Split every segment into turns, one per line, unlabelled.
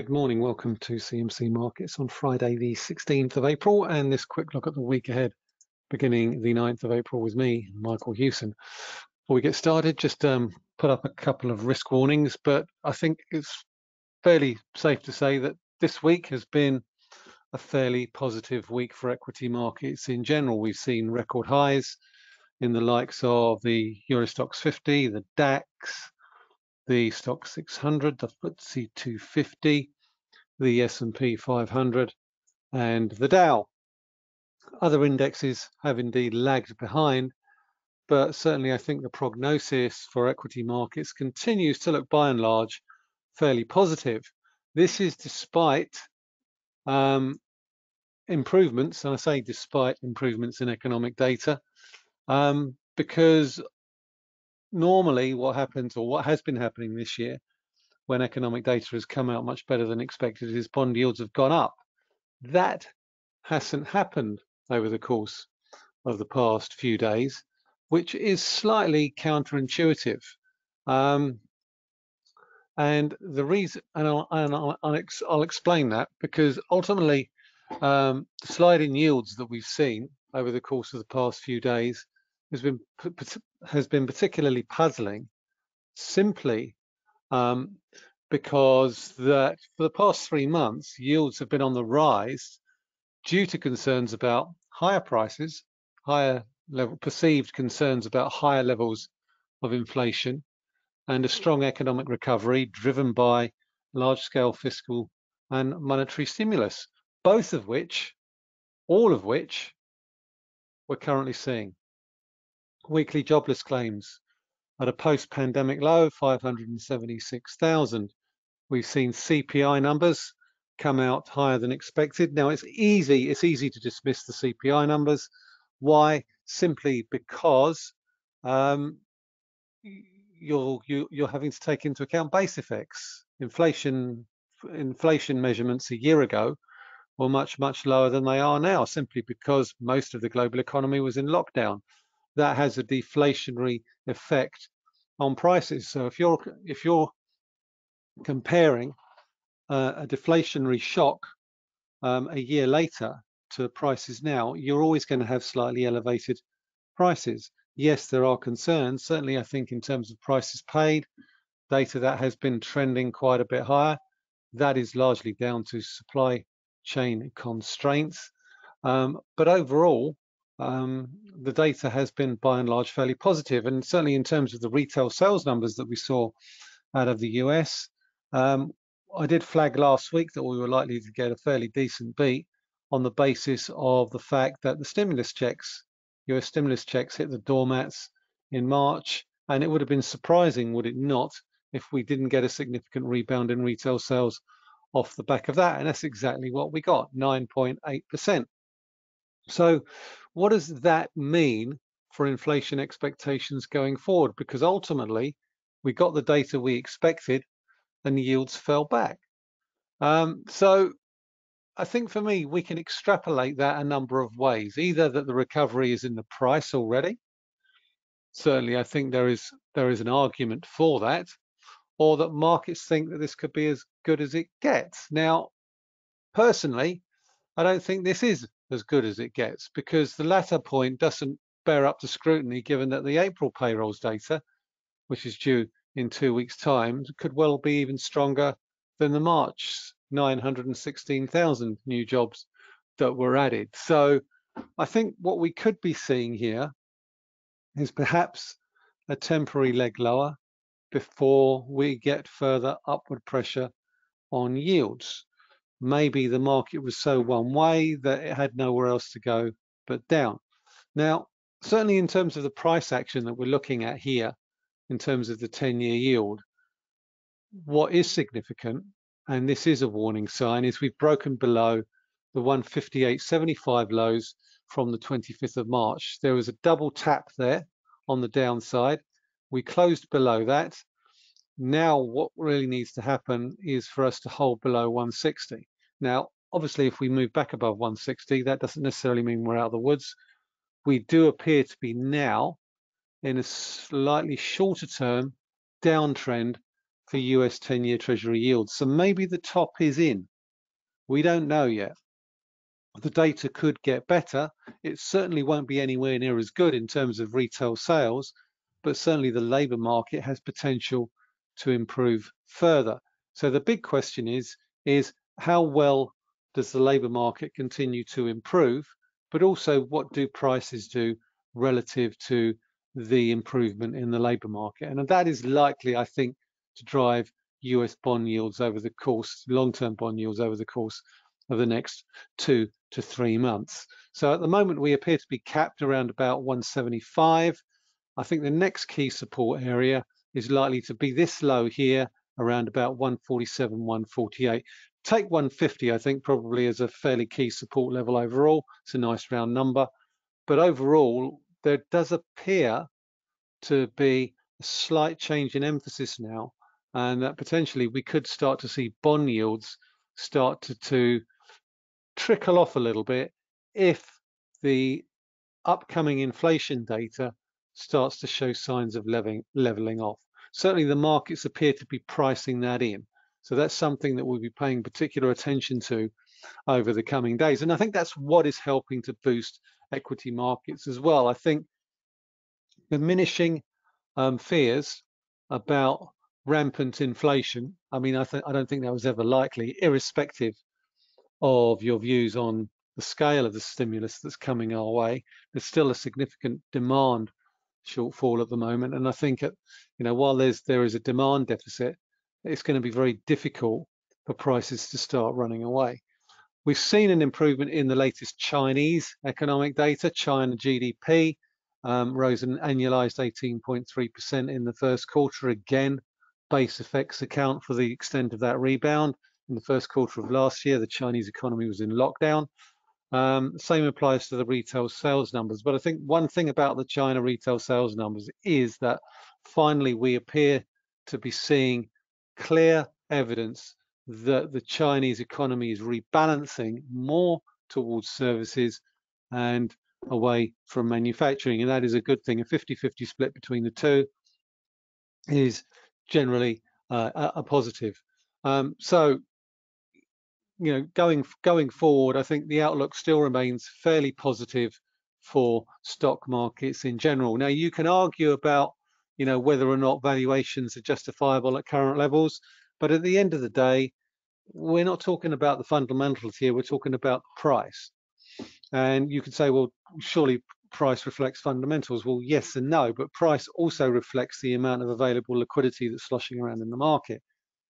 Good morning, welcome to CMC Markets on Friday the 16th of April and this quick look at the week ahead beginning the 9th of April with me, Michael Hewson. Before we get started, just um, put up a couple of risk warnings, but I think it's fairly safe to say that this week has been a fairly positive week for equity markets in general. We've seen record highs in the likes of the Euro Stoxx 50, the DAX, the Stoxx 600, the FTSE 250, the S&P 500, and the Dow. Other indexes have indeed lagged behind, but certainly I think the prognosis for equity markets continues to look by and large fairly positive. This is despite um, improvements, and I say despite improvements in economic data, um, because normally what happens or what has been happening this year when economic data has come out much better than expected is bond yields have gone up. That hasn't happened over the course of the past few days, which is slightly counterintuitive. Um, and the reason, and I'll, and I'll, I'll, explain that because ultimately um, the slide in yields that we've seen over the course of the past few days has been has been particularly puzzling simply um, because that for the past three months yields have been on the rise due to concerns about higher prices, higher level perceived concerns about higher levels of inflation and a strong economic recovery driven by large-scale fiscal and monetary stimulus, both of which, all of which, we're currently seeing. Weekly jobless claims at a post-pandemic low of 576,000. We've seen CPI numbers come out higher than expected. Now it's easy, it's easy to dismiss the CPI numbers. Why? Simply because um, you're you, you are having to take into account base effects. Inflation inflation measurements a year ago were much much lower than they are now, simply because most of the global economy was in lockdown that has a deflationary effect on prices. So if you're if you're comparing uh, a deflationary shock um, a year later to prices now, you're always going to have slightly elevated prices. Yes, there are concerns. Certainly, I think in terms of prices paid, data that has been trending quite a bit higher. That is largely down to supply chain constraints. Um, but overall, um, the data has been by and large fairly positive, and certainly in terms of the retail sales numbers that we saw out of the US, um, I did flag last week that we were likely to get a fairly decent beat on the basis of the fact that the stimulus checks, US stimulus checks, hit the doormats in March, and it would have been surprising, would it not, if we didn't get a significant rebound in retail sales off the back of that, and that's exactly what we got, 9.8%. So what does that mean for inflation expectations going forward? Because ultimately, we got the data we expected and yields fell back. Um, so I think for me, we can extrapolate that a number of ways, either that the recovery is in the price already. Certainly, I think there is there is an argument for that, or that markets think that this could be as good as it gets. Now, personally, I don't think this is as good as it gets because the latter point doesn't bear up to scrutiny given that the April payrolls data, which is due in two weeks' time, could well be even stronger than the March 916,000 new jobs that were added. So I think what we could be seeing here is perhaps a temporary leg lower before we get further upward pressure on yields maybe the market was so one way that it had nowhere else to go but down. Now, certainly in terms of the price action that we're looking at here, in terms of the 10-year yield, what is significant, and this is a warning sign, is we've broken below the 158.75 lows from the 25th of March. There was a double tap there on the downside. We closed below that. Now what really needs to happen is for us to hold below 160. Now, obviously, if we move back above 160, that doesn't necessarily mean we're out of the woods. We do appear to be now in a slightly shorter term downtrend for US 10-year Treasury yields. So maybe the top is in. We don't know yet. The data could get better. It certainly won't be anywhere near as good in terms of retail sales, but certainly the labour market has potential to improve further. So the big question is, is how well does the labour market continue to improve, but also what do prices do relative to the improvement in the labour market? And that is likely, I think, to drive US bond yields over the course, long-term bond yields over the course of the next two to three months. So at the moment, we appear to be capped around about 175. I think the next key support area is likely to be this low here around about 147, 148. Take 150, I think, probably as a fairly key support level overall. It's a nice round number. But overall, there does appear to be a slight change in emphasis now, and that potentially we could start to see bond yields start to, to trickle off a little bit if the upcoming inflation data starts to show signs of leveling, leveling off. Certainly the markets appear to be pricing that in. So that's something that we'll be paying particular attention to over the coming days. And I think that's what is helping to boost equity markets as well. I think diminishing um, fears about rampant inflation. I mean, I, I don't think that was ever likely, irrespective of your views on the scale of the stimulus that's coming our way. There's still a significant demand shortfall at the moment, and I think, at, you know, while there's there is a demand deficit, it's going to be very difficult for prices to start running away. We've seen an improvement in the latest Chinese economic data. China GDP um, rose an annualized 18.3% in the first quarter. Again, base effects account for the extent of that rebound. In the first quarter of last year, the Chinese economy was in lockdown. Um, same applies to the retail sales numbers. But I think one thing about the China retail sales numbers is that finally we appear to be seeing clear evidence that the Chinese economy is rebalancing more towards services and away from manufacturing. And that is a good thing. A 50-50 split between the two is generally uh, a, a, positive. Um, so, you know, going going forward, I think the outlook still remains fairly positive for stock markets in general. Now, you can argue about, you know, whether or not valuations are justifiable at current levels, but at the end of the day, we're not talking about the fundamentals here. We're talking about price. And you could say, well, surely price reflects fundamentals? Well, yes and no, but price also reflects the amount of available liquidity that's sloshing around in the market.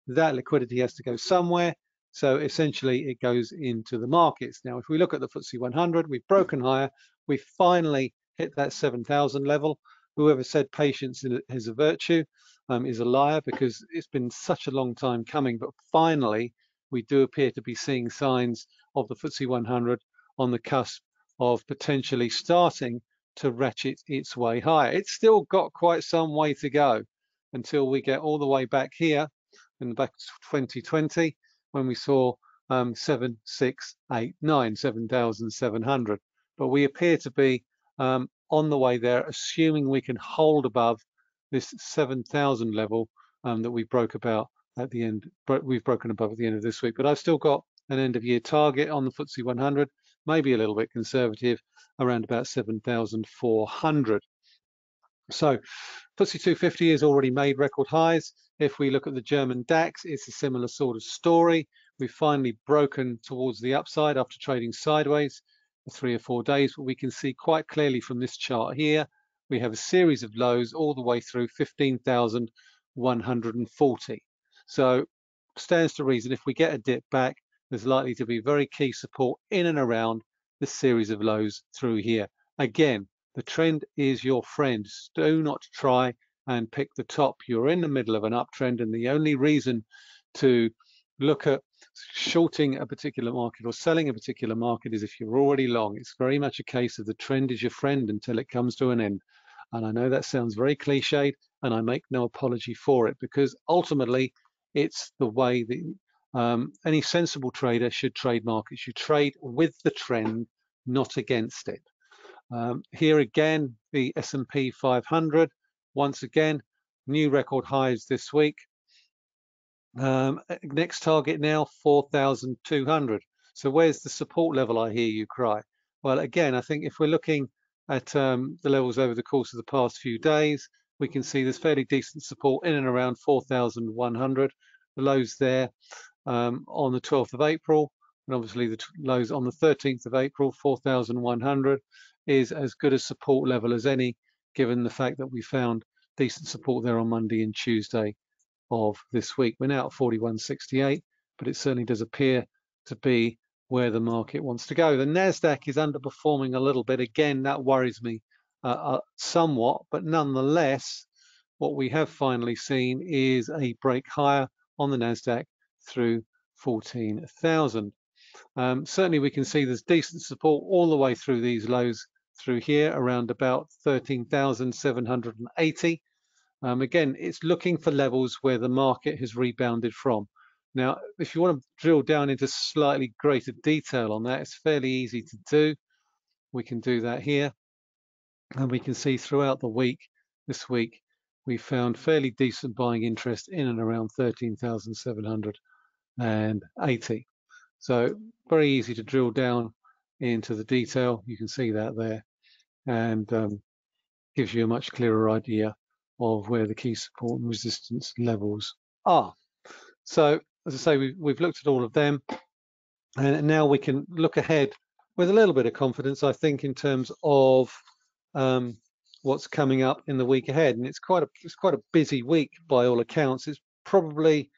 That liquidity has to go somewhere. So essentially it goes into the markets. Now, if we look at the FTSE 100, we've broken higher. We finally hit that 7,000 level. Whoever said patience is a virtue um, is a liar because it's been such a long time coming. But finally, we do appear to be seeing signs of the FTSE 100 on the cusp of potentially starting to ratchet its way higher. It's still got quite some way to go until we get all the way back here in the back 2020 when we saw um, 7689, 7,700. But we appear to be um, on the way there, assuming we can hold above this 7,000 level um, that we broke about at the end, we've broken above at the end of this week. But I've still got an end of year target on the FTSE 100 maybe a little bit conservative, around about 7,400. So FTSE 250 has already made record highs. If we look at the German DAX, it's a similar sort of story. We've finally broken towards the upside after trading sideways for three or four days, but we can see quite clearly from this chart here, we have a series of lows all the way through 15,140. So stands to reason if we get a dip back, there's likely to be very key support in and around this series of lows through here. Again, the trend is your friend. Do not try and pick the top. You're in the middle of an uptrend, and the only reason to look at shorting a particular market or selling a particular market is if you're already long. It's very much a case of the trend is your friend until it comes to an end. And I know that sounds very cliched, and I make no apology for it because ultimately it's the way that um, any sensible trader should trade markets. You trade with the trend, not against it. Um, here again, the S&P 500, once again, new record highs this week. Um, next target now, 4,200. So where's the support level, I hear you cry? Well, again, I think if we're looking at um, the levels over the course of the past few days, we can see there's fairly decent support in and around 4,100. The lows there um, on the 12th of April, and obviously the lows on the 13th of April, 4,100 is as good a support level as any, given the fact that we found decent support there on Monday and Tuesday of this week. We're now at 41.68, but it certainly does appear to be where the market wants to go. The Nasdaq is underperforming a little bit. Again, that worries me uh, uh, somewhat, but nonetheless, what we have finally seen is a break higher on the Nasdaq through 14,000. Um, certainly, we can see there's decent support all the way through these lows through here around about 13,780. Um, again, it's looking for levels where the market has rebounded from. Now, if you want to drill down into slightly greater detail on that, it's fairly easy to do. We can do that here. And we can see throughout the week, this week, we found fairly decent buying interest in and around 13,780. So very easy to drill down into the detail. You can see that there and um, gives you a much clearer idea of where the key support and resistance levels are. So as I say, we've, we've looked at all of them and now we can look ahead with a little bit of confidence, I think, in terms of um, what's coming up in the week ahead. And it's quite a it's quite a busy week by all accounts. It's probably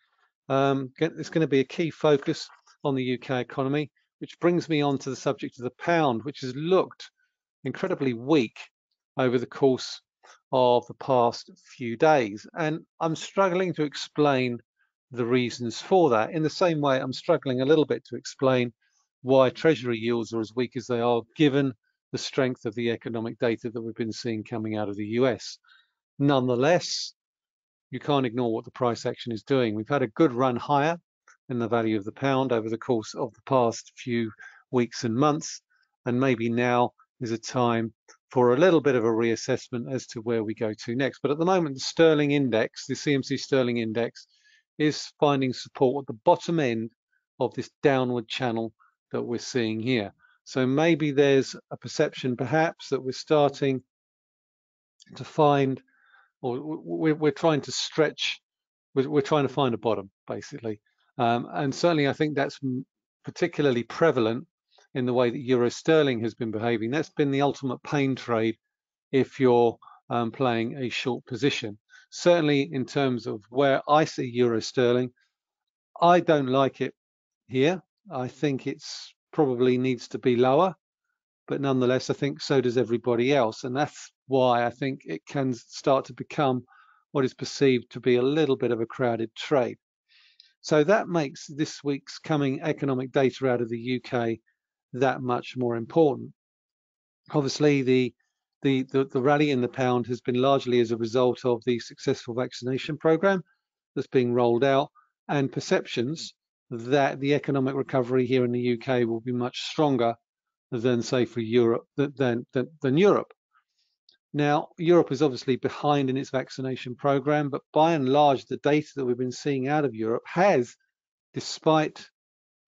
um, it's going to be a key focus on the UK economy, which brings me on to the subject of the pound, which has looked incredibly weak over the course of the past few days. And I'm struggling to explain the reasons for that. In the same way, I'm struggling a little bit to explain why Treasury yields are as weak as they are, given the strength of the economic data that we've been seeing coming out of the US. Nonetheless, you can't ignore what the price action is doing. We've had a good run higher in the value of the pound over the course of the past few weeks and months, and maybe now is a time for a little bit of a reassessment as to where we go to next. But at the moment, the sterling index, the CMC sterling index, is finding support at the bottom end of this downward channel that we're seeing here. So maybe there's a perception perhaps that we're starting to find, or we're, trying to stretch, we're, trying to find a bottom basically. Um, and certainly I think that's particularly prevalent in the way that euro sterling has been behaving. That's been the ultimate pain trade if you're um, playing a short position. Certainly in terms of where I see euro sterling, I don't like it here. I think it's probably needs to be lower, but nonetheless, I think so does everybody else. And that's why I think it can start to become what is perceived to be a little bit of a crowded trade. So that makes this week's coming economic data out of the UK that much more important. Obviously, the, the, the, the rally in the pound has been largely as a result of the successful vaccination program that's being rolled out and perceptions that the economic recovery here in the UK will be much stronger than, say, for Europe, than, than, than Europe. Now, Europe is obviously behind in its vaccination program, but by and large, the data that we've been seeing out of Europe has, despite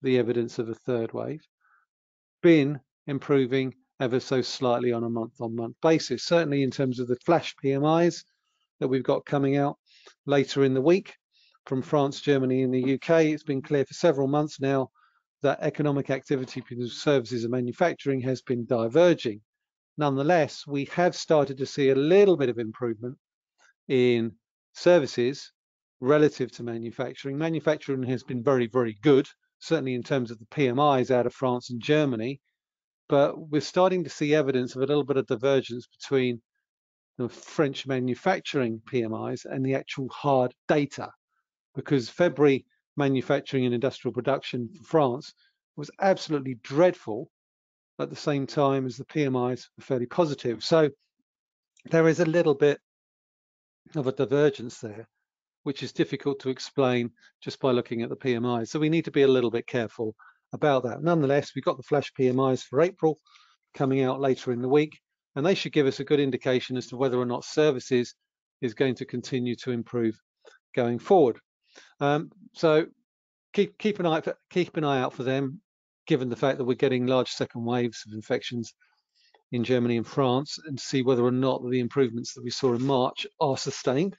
the evidence of a third wave, been improving ever so slightly on a month-on-month -month basis. Certainly in terms of the flash PMIs that we've got coming out later in the week from France, Germany, and the UK, it's been clear for several months now that economic activity for services and manufacturing has been diverging. Nonetheless, we have started to see a little bit of improvement in services relative to manufacturing. Manufacturing has been very, very good certainly in terms of the PMIs out of France and Germany, but we're starting to see evidence of a little bit of divergence between the French manufacturing PMIs and the actual hard data, because February manufacturing and industrial production for France was absolutely dreadful at the same time as the PMIs were fairly positive. So there is a little bit of a divergence there which is difficult to explain just by looking at the PMIs. So we need to be a little bit careful about that. Nonetheless, we've got the flash PMIs for April coming out later in the week, and they should give us a good indication as to whether or not services is going to continue to improve going forward. Um, so keep keep an eye for, keep an eye out for them, given the fact that we're getting large second waves of infections in Germany and France, and see whether or not the improvements that we saw in March are sustained.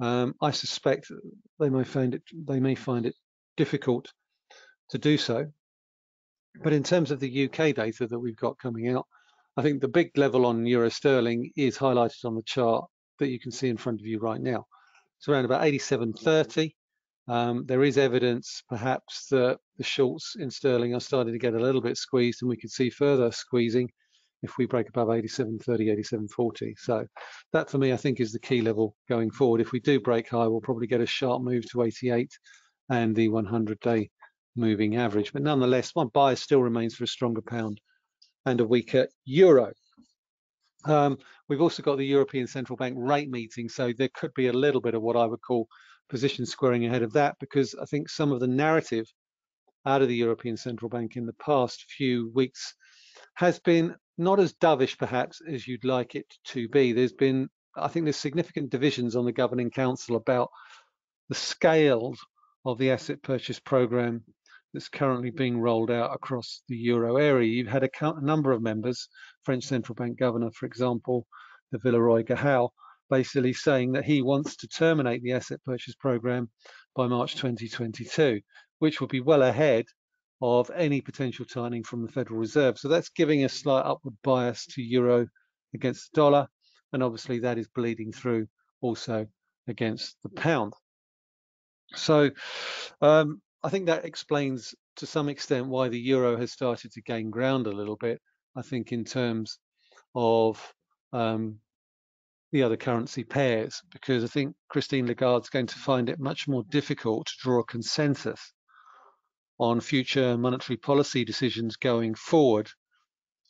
Um, I suspect they may find it they may find it difficult to do so. But in terms of the UK data that we've got coming out, I think the big level on euro sterling is highlighted on the chart that you can see in front of you right now. It's around about 87.30. Um, there is evidence perhaps that the shorts in sterling are starting to get a little bit squeezed and we could see further squeezing if we break above 87.30, 87.40. So that for me, I think is the key level going forward. If we do break high, we'll probably get a sharp move to 88 and the 100 day moving average. But nonetheless, my bias still remains for a stronger pound and a weaker euro. Um, we've also got the European Central Bank rate meeting, so there could be a little bit of what I would call position squaring ahead of that, because I think some of the narrative out of the European Central Bank in the past few weeks has been not as dovish perhaps as you'd like it to be. There's been, I think there's significant divisions on the governing council about the scale of the asset purchase program that's currently being rolled out across the euro area. You've had a, number of members, French central bank governor, for example, the Villeroy de Galhau, basically saying that he wants to terminate the asset purchase program by March 2022, which would be well ahead of any potential tightening from the Federal Reserve. So that's giving a slight upward bias to euro against the dollar, and obviously that is bleeding through also against the pound. So um, I think that explains to some extent why the euro has started to gain ground a little bit. I think in terms of um, the other currency pairs, because I think Christine Lagarde's going to find it much more difficult to draw a consensus on future monetary policy decisions going forward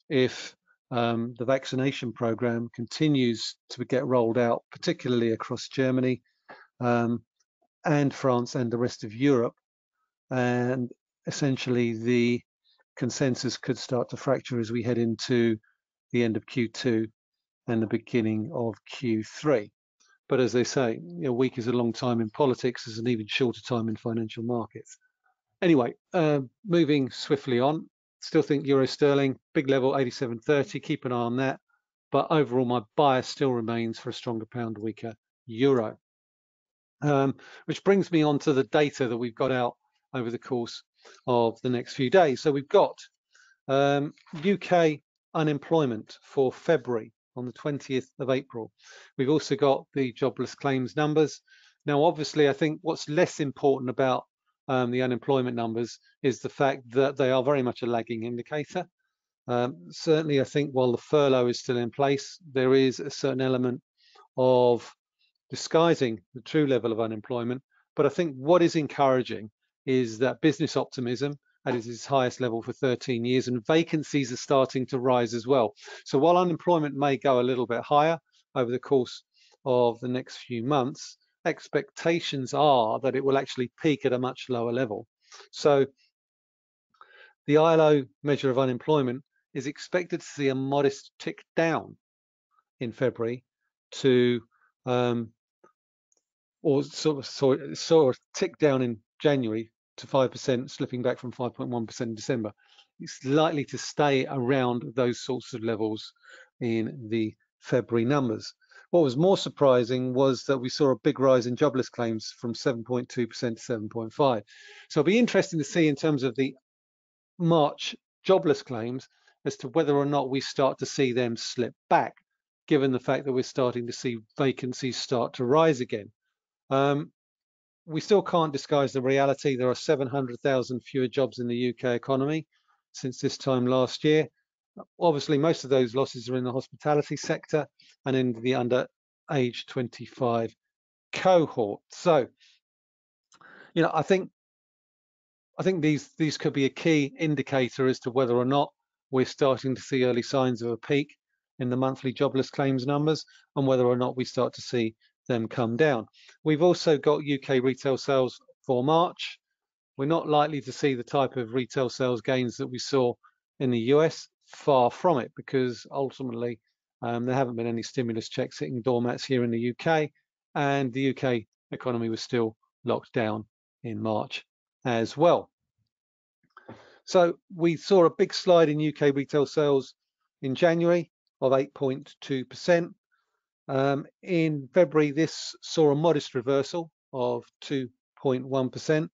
if um, the vaccination program continues to get rolled out, particularly across Germany um, and France and the rest of Europe, and essentially the consensus could start to fracture as we head into the end of Q2 and the beginning of Q3. But as they say, a week is a long time in politics, is an even shorter time in financial markets. Anyway, uh, moving swiftly on, still think euro sterling, big level 87.30, keep an eye on that. But overall, my bias still remains for a stronger pound, weaker euro. Um, which brings me on to the data that we've got out over the course of the next few days. So we've got um, UK unemployment for February on the 20th of April. We've also got the jobless claims numbers. Now, obviously, I think what's less important about um, the unemployment numbers is the fact that they are very much a lagging indicator. Um, certainly, I think while the furlough is still in place, there is a certain element of disguising the true level of unemployment. But I think what is encouraging is that business optimism at its highest level for 13 years and vacancies are starting to rise as well. So while unemployment may go a little bit higher over the course of the next few months, expectations are that it will actually peak at a much lower level. So the ILO measure of unemployment is expected to see a modest tick down in February to um, or sort of sort, sort of tick down in January to 5%, slipping back from 5.1% in December. It's likely to stay around those sorts of levels in the February numbers. What was more surprising was that we saw a big rise in jobless claims from 7.2% to 7.5. So it'll be interesting to see in terms of the March jobless claims as to whether or not we start to see them slip back, given the fact that we're starting to see vacancies start to rise again. Um, we still can't disguise the reality. There are 700,000 fewer jobs in the UK economy since this time last year. Obviously, most of those losses are in the hospitality sector and in the under age 25 cohort. So, you know, I think I think these these could be a key indicator as to whether or not we're starting to see early signs of a peak in the monthly jobless claims numbers and whether or not we start to see them come down. We've also got UK retail sales for March. We're not likely to see the type of retail sales gains that we saw in the US, far from it, because ultimately um, there haven't been any stimulus checks hitting doormats here in the UK, and the UK economy was still locked down in March as well. So we saw a big slide in UK retail sales in January of 8.2%. Um, in February, this saw a modest reversal of 2.1%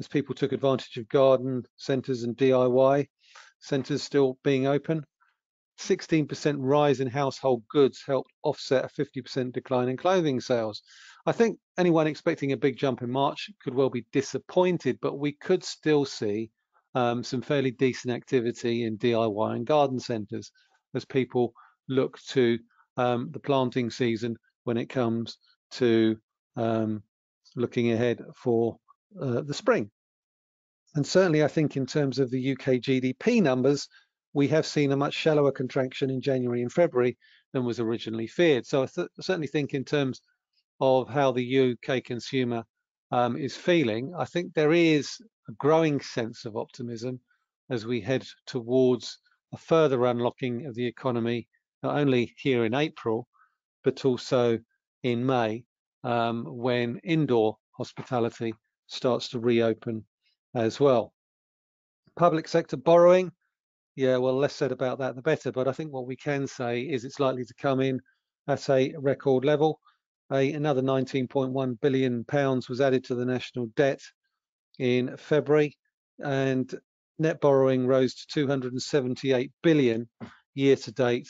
as people took advantage of garden centres and DIY centres still being open. 16% rise in household goods helped offset a 50% decline in clothing sales. I think anyone expecting a big jump in March could well be disappointed, but we could still see um, some fairly decent activity in DIY and garden centres as people look to um, the planting season when it comes to um, looking ahead for uh, the spring. And certainly, I think in terms of the UK GDP numbers, we have seen a much shallower contraction in January and February than was originally feared. So I th certainly think in terms of how the UK consumer um, is feeling, I think there is a growing sense of optimism as we head towards a further unlocking of the economy, not only here in April, but also in May, um, when indoor hospitality starts to reopen as well. Public sector borrowing, yeah, well, less said about that, the better. But I think what we can say is it's likely to come in at a record level. A, another 19.1 billion pounds was added to the national debt in February, and net borrowing rose to 278 billion year to date.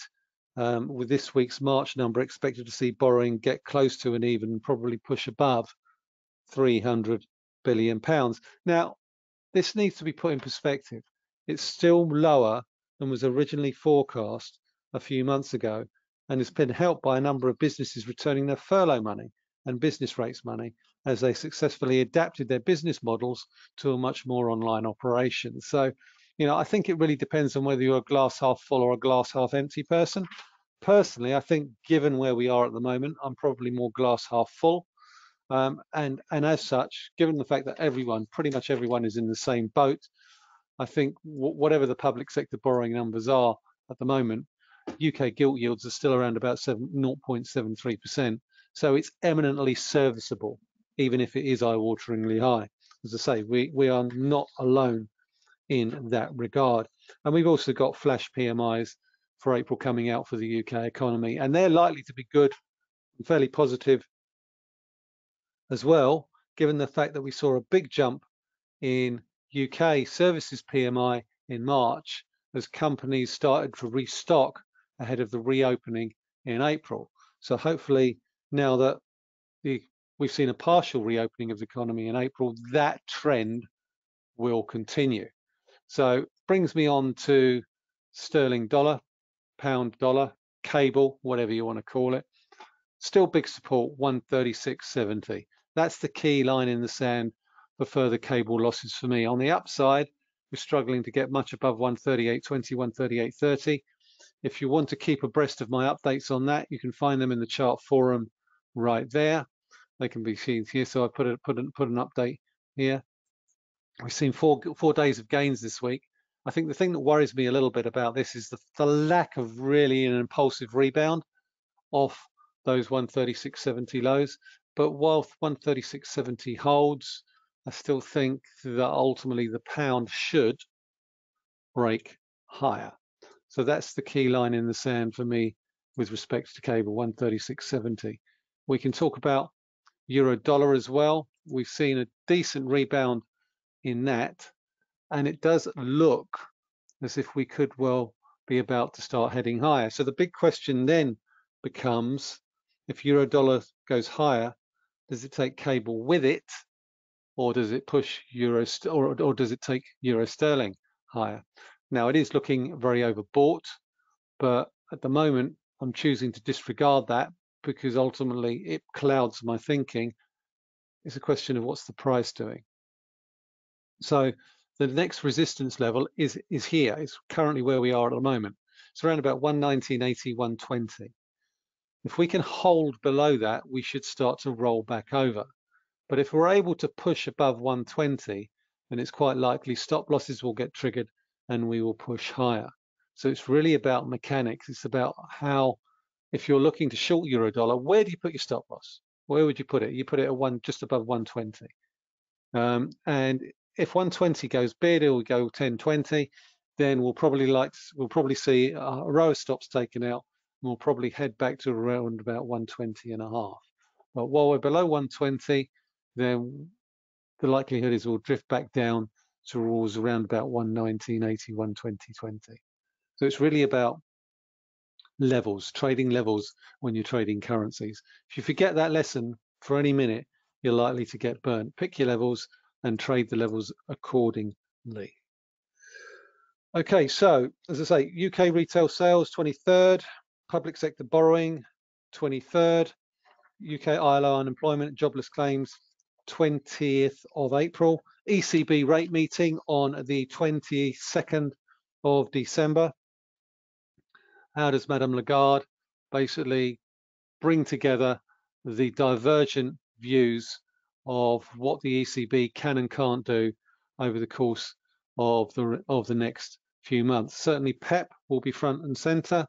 Um, with this week's March number expected to see borrowing get close to and even probably push above 300 billion pounds. Now, this needs to be put in perspective it's still lower than was originally forecast a few months ago and has been helped by a number of businesses returning their furlough money and business rates money as they successfully adapted their business models to a much more online operation. So, you know, I think it really depends on whether you're a glass half full or a glass half empty person. Personally, I think given where we are at the moment, I'm probably more glass half full. Um, and, and as such, given the fact that everyone, pretty much everyone is in the same boat, I think whatever the public sector borrowing numbers are at the moment, UK gilt yields are still around about 0.73%. So it's eminently serviceable, even if it is eye-wateringly high. As I say, we, we are not alone in that regard. And we've also got flash PMIs for April coming out for the UK economy, and they're likely to be good and fairly positive as well, given the fact that we saw a big jump in UK services PMI in March as companies started to restock ahead of the reopening in April. So hopefully now that the, we've seen a partial reopening of the economy in April, that trend will continue. So brings me on to sterling dollar, pound dollar, cable, whatever you want to call it. Still big support, 136.70. That's the key line in the sand for further cable losses for me. On the upside, we're struggling to get much above 138.20, 138.30. If you want to keep abreast of my updates on that, you can find them in the chart forum right there. They can be seen here. So I put a, put an, put an update here. We've seen four four days of gains this week. I think the thing that worries me a little bit about this is the, the lack of really an impulsive rebound off those 136.70 lows. But while 136.70 holds, I still think that ultimately the pound should break higher. So that's the key line in the sand for me with respect to cable 136.70. We can talk about euro dollar as well. We've seen a decent rebound in that, and it does look as if we could well be about to start heading higher. So the big question then becomes if euro dollar goes higher, does it take cable with it or does it push euro or, or does it take euro sterling higher? Now it is looking very overbought, but at the moment I'm choosing to disregard that because ultimately it clouds my thinking. It's a question of what's the price doing. So the next resistance level is is here. It's currently where we are at the moment. It's around about 119.80, 120. If we can hold below that, we should start to roll back over. But if we're able to push above 120, then it's quite likely stop losses will get triggered and we will push higher. So it's really about mechanics. It's about how, if you're looking to short euro dollar, where do you put your stop loss? Where would you put it? You put it at one just above 120. Um, and if 120 goes bid, it will go 1020. Then we'll probably like we'll probably see a row of stops taken out. And we'll probably head back to around about 120 and a half. But while we're below 120, then the likelihood is we'll drift back down towards around about 119, 80, 120, 20. So it's really about levels, trading levels when you're trading currencies. If you forget that lesson for any minute, you're likely to get burnt. Pick your levels and trade the levels accordingly. Okay, so as I say, UK retail sales 23rd, public sector borrowing 23rd, UK ILO unemployment jobless claims 20th of April, ECB rate meeting on the 22nd of December. How does Madame Lagarde basically bring together the divergent views of what the ECB can and can't do over the course of the of the next few months. Certainly, PEPP will be front and centre,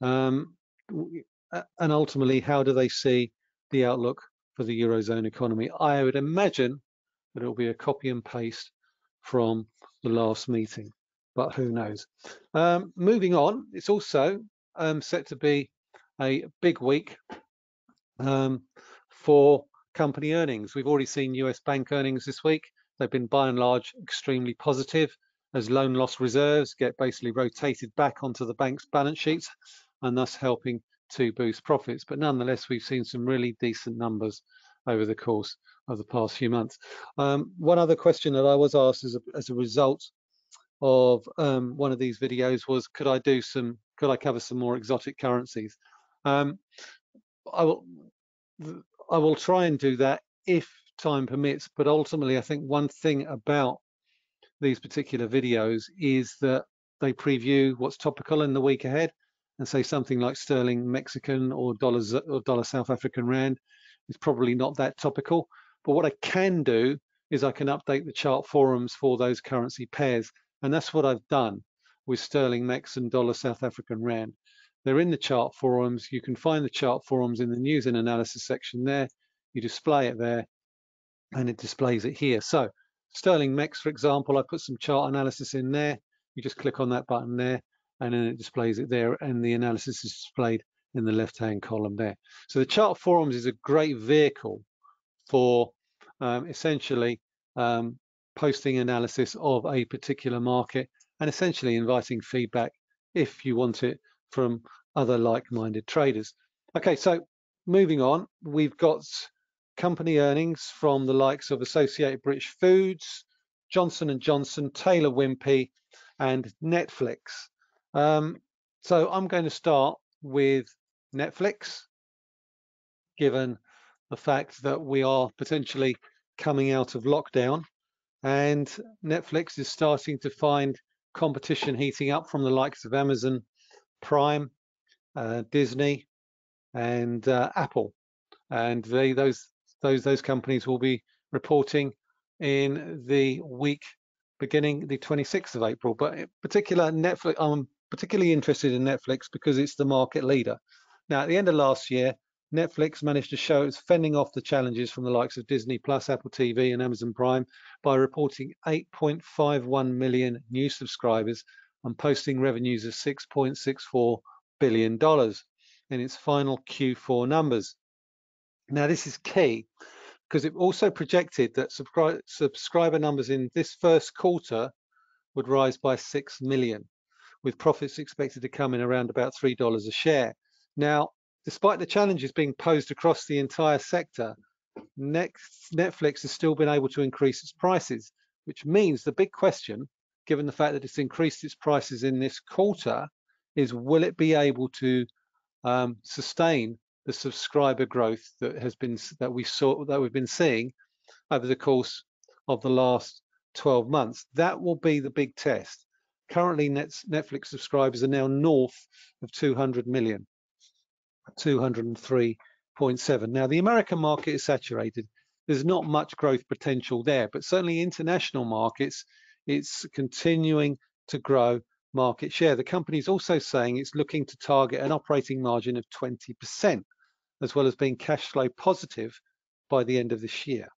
um, and ultimately, how do they see the outlook for the eurozone economy? I would imagine that it will be a copy and paste from the last meeting, but who knows? Um, moving on, it's also um, set to be a big week um, for company earnings. We've already seen US bank earnings this week. They've been by and large extremely positive as loan loss reserves get basically rotated back onto the bank's balance sheets and thus helping to boost profits. But nonetheless, we've seen some really decent numbers over the course of the past few months. Um, one other question that I was asked as a, as a result of um, one of these videos was, could I do some, could I cover some more exotic currencies? Um, I will, I will try and do that if time permits, but ultimately I think one thing about these particular videos is that they preview what's topical in the week ahead and say something like sterling Mexican or dollars or dollar South African rand is probably not that topical. But what I can do is I can update the chart forums for those currency pairs. And that's what I've done with sterling Mex and dollar South African rand. They're in the chart forums. You can find the chart forums in the news and analysis section there. You display it there and it displays it here. So Sterling Mex, for example, I put some chart analysis in there. You just click on that button there and then it displays it there and the analysis is displayed in the left hand column there. So the chart forums is a great vehicle for um, essentially um, posting analysis of a particular market and essentially inviting feedback if you want it from other like-minded traders. Okay, so moving on, we've got company earnings from the likes of Associated British Foods, Johnson & Johnson, Taylor Wimpey, and Netflix. Um, so I'm going to start with Netflix, given the fact that we are potentially coming out of lockdown and Netflix is starting to find competition heating up from the likes of Amazon Prime, uh, Disney, and uh, Apple, and they those those those companies will be reporting in the week beginning the 26th of April. But in particular, Netflix, I'm particularly interested in Netflix because it's the market leader. Now, at the end of last year, Netflix managed to show it's fending off the challenges from the likes of Disney Plus, Apple TV, and Amazon Prime by reporting 8.51 million new subscribers and posting revenues of $6.64 billion in its final Q4 numbers. Now, this is key because it also projected that subscri subscriber numbers in this first quarter would rise by 6 million, with profits expected to come in around about $3 a share. Now, despite the challenges being posed across the entire sector, Netflix has still been able to increase its prices, which means the big question, given the fact that it's increased its prices in this quarter, is will it be able to um, sustain the subscriber growth that has been that we saw that we've been seeing over the course of the last 12 months. That will be the big test. Currently, Netflix subscribers are now north of 200 million, 203.7. Now, the American market is saturated. There's not much growth potential there, but certainly international markets, it's continuing to grow market share. The company is also saying it's looking to target an operating margin of 20%. as well as being cash flow positive by the end of this year.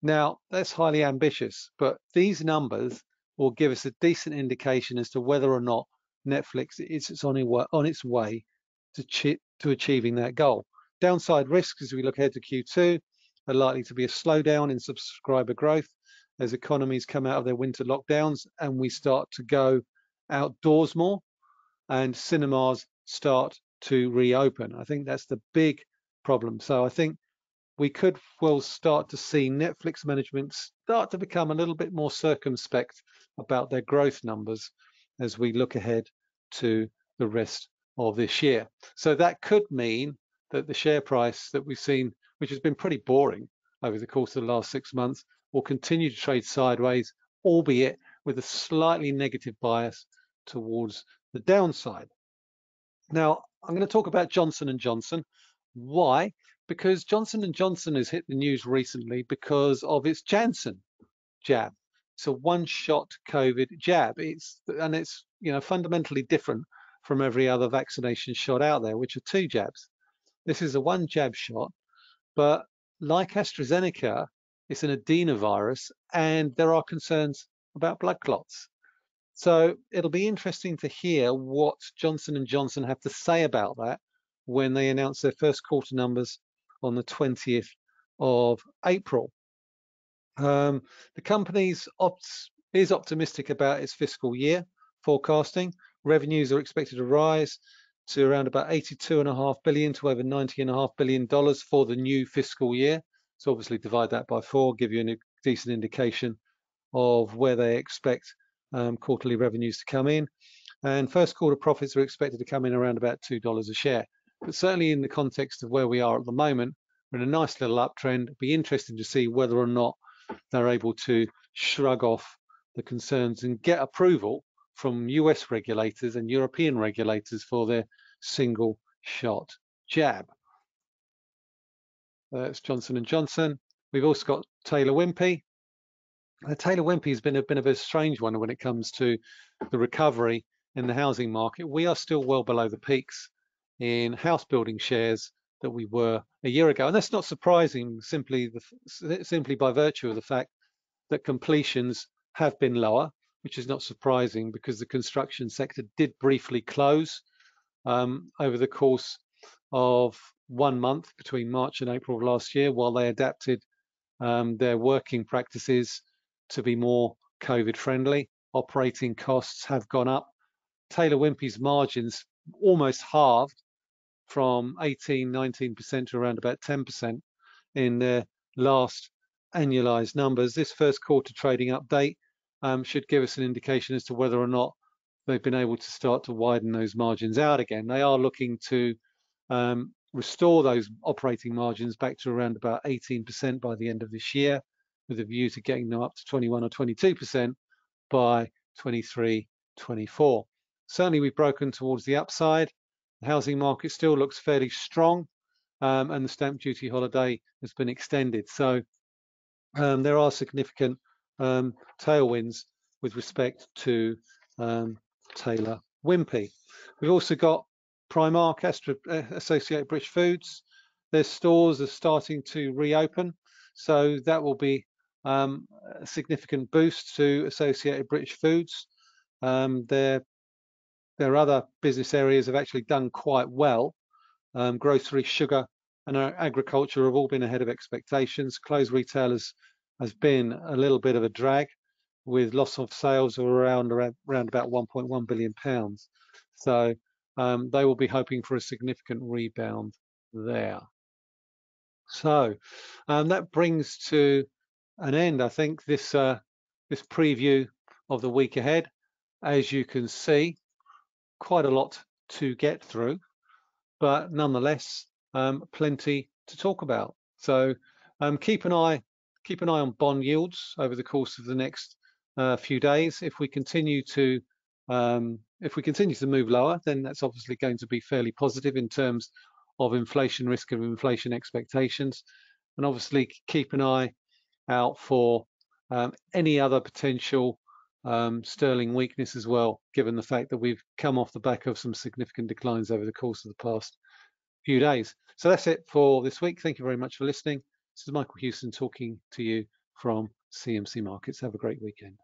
Now, that's highly ambitious, but these numbers will give us a decent indication as to whether or not Netflix is on, its way to, to achieving that goal. Downside risks as we look ahead to Q2 are likely to be a slowdown in subscriber growth as economies come out of their winter lockdowns and we start to go outdoors more and cinemas start to reopen. I think that's the big problem. So I think we could well start to see Netflix management start to become a little bit more circumspect about their growth numbers as we look ahead to the rest of this year. So that could mean that the share price that we've seen, which has been pretty boring over the course of the last six months, will continue to trade sideways, albeit with a slightly negative bias towards the downside. Now, I'm going to talk about Johnson & Johnson. Why? Because Johnson & Johnson has hit the news recently because of its Janssen jab. It's a one-shot COVID jab. It's and it's you know fundamentally different from every other vaccination shot out there, which are two jabs. This is a one jab shot, but like AstraZeneca, it's an adenovirus, and there are concerns about blood clots. So it'll be interesting to hear what Johnson & Johnson have to say about that when they announce their first quarter numbers on the 20th of April. Um, the company is optimistic about its fiscal year forecasting. Revenues are expected to rise to around about 82.5 billion to over 90.5 billion dollars for the new fiscal year. So obviously divide that by four, give you a decent indication of where they expect um, quarterly revenues to come in. And first quarter profits are expected to come in around about $2 a share. But certainly in the context of where we are at the moment, we're in a nice little uptrend. It'll be interesting to see whether or not they're able to shrug off the concerns and get approval from US regulators and European regulators for their single shot jab. That's Johnson & Johnson. We've also got Taylor Wimpey, uh, Taylor Wimpey has been a bit of a strange one when it comes to the recovery in the housing market. We are still well below the peaks in house building shares that we were a year ago, and that's not surprising. Simply, the, simply by virtue of the fact that completions have been lower, which is not surprising because the construction sector did briefly close um, over the course of one month between March and April of last year, while they adapted um, their working practices to be more COVID friendly. Operating costs have gone up. Taylor Wimpey's margins almost halved from 18, 19% to around about 10% in their last annualized numbers. This first quarter trading update um, should give us an indication as to whether or not they've been able to start to widen those margins out again. They are looking to um, restore those operating margins back to around about 18% by the end of this year with a view to getting them up to 21 or 22% by 23, 24. Certainly we've broken towards the upside. The housing market still looks fairly strong um, and the stamp duty holiday has been extended. So um, there are significant um, tailwinds with respect to um, Taylor Wimpey. We've also got Primark, Astra, uh, Associated British Foods. Their stores are starting to reopen. So that will be um, a significant boost to Associated British Foods. Um, their, their other business areas have actually done quite well. Um, grocery, sugar, and agriculture have all been ahead of expectations. Clothes retailers has been a little bit of a drag with loss of sales of around around, about 1.1 billion pounds. So um, they will be hoping for a significant rebound there. So um, that brings to an end, I think, this uh, this preview of the week ahead. As you can see, quite a lot to get through, but nonetheless, um, plenty to talk about. So um, keep an eye keep an eye on bond yields over the course of the next uh, few days. If we continue to um, if we continue to move lower, then that's obviously going to be fairly positive in terms of inflation risk and inflation expectations. And obviously keep an eye out for um, any other potential um, sterling weakness as well, given the fact that we've come off the back of some significant declines over the course of the past few days. So that's it for this week. Thank you very much for listening. This is Michael Hewson talking to you from CMC Markets. Have a great weekend.